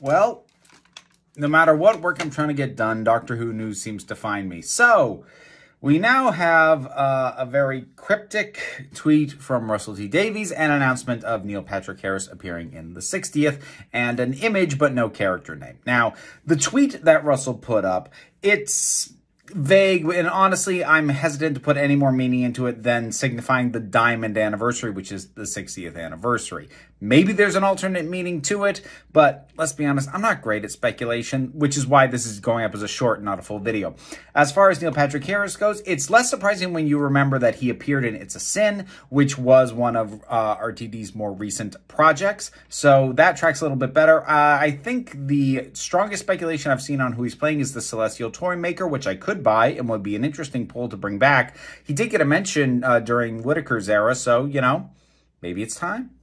well, no matter what work I'm trying to get done, Doctor Who news seems to find me. So, we now have uh, a very cryptic tweet from Russell T Davies, an announcement of Neil Patrick Harris appearing in the 60th, and an image but no character name. Now, the tweet that Russell put up, it's vague, and honestly, I'm hesitant to put any more meaning into it than signifying the diamond anniversary, which is the 60th anniversary. Maybe there's an alternate meaning to it, but let's be honest, I'm not great at speculation, which is why this is going up as a short, not a full video. As far as Neil Patrick Harris goes, it's less surprising when you remember that he appeared in It's a Sin, which was one of uh, RTD's more recent projects. So that tracks a little bit better. Uh, I think the strongest speculation I've seen on who he's playing is the Celestial Toymaker, which I could buy and would be an interesting pull to bring back. He did get a mention uh, during Whittaker's era, so, you know, maybe it's time.